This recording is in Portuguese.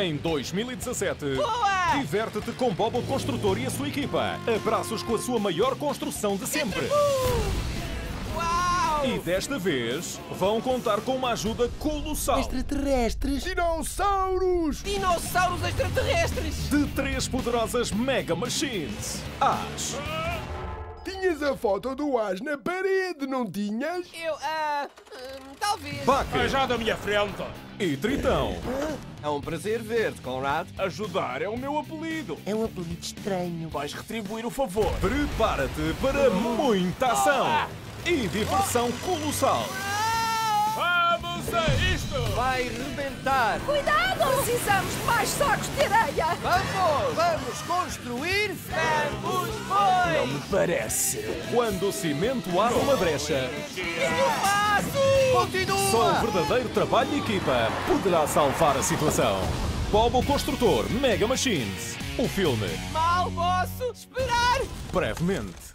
Em 2017, Boa! diverte-te com Bob o Construtor e a sua equipa. Abraços com a sua maior construção de sempre. Uau! E desta vez, vão contar com uma ajuda colossal Extraterrestres. Dinossauros! Dinossauros extraterrestres! de três poderosas Mega Machines. As, Tinhas a foto do As na parede, não tinhas? Eu, ah. hum, talvez. Baca Já da minha frente. e Tritão. É um prazer ver-te, Conrad. Ajudar é o meu apelido. É um apelido estranho. Vais retribuir o favor. Prepara-te para muita ação e diversão colossal. Vamos a isto! Vai rebentar. Cuidado! Precisamos de mais sacos de areia! Vamos! Vamos construir? Me parece. Quando o cimento abre uma brecha, Continua! só o verdadeiro trabalho de equipa poderá salvar a situação. Bob o Construtor Mega Machines. O filme, Mal posso esperar! brevemente.